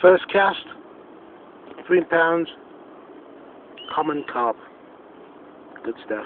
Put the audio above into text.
First cast, three pounds, common carp. Good stuff.